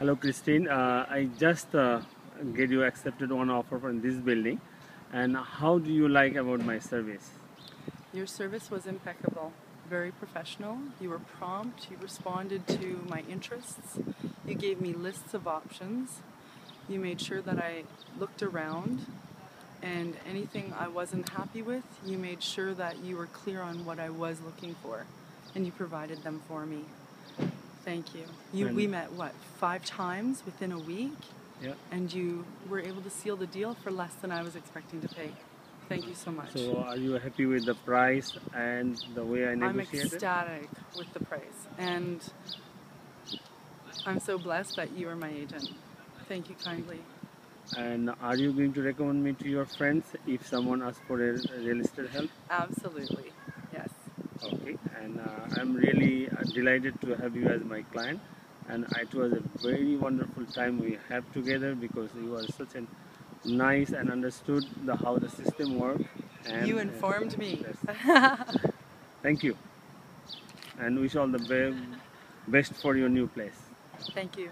Hello, Christine. Uh, I just uh, get you accepted one offer from this building, and how do you like about my service? Your service was impeccable, very professional. You were prompt, you responded to my interests, you gave me lists of options, you made sure that I looked around, and anything I wasn't happy with, you made sure that you were clear on what I was looking for, and you provided them for me. Thank you. You we met what five times within a week, Yeah. and you were able to seal the deal for less than I was expecting to pay. Thank you so much. So, are you happy with the price and the way I negotiated? I'm ecstatic with the price, and I'm so blessed that you are my agent. Thank you kindly. And are you going to recommend me to your friends if someone asks for a real estate help? Absolutely, yes. Okay. And uh, I'm really delighted to have you as my client. And it was a very wonderful time we have together because you are such a nice and understood the how the system works. And you uh, informed me. yes. Thank you. And wish all the be- best for your new place. Thank you.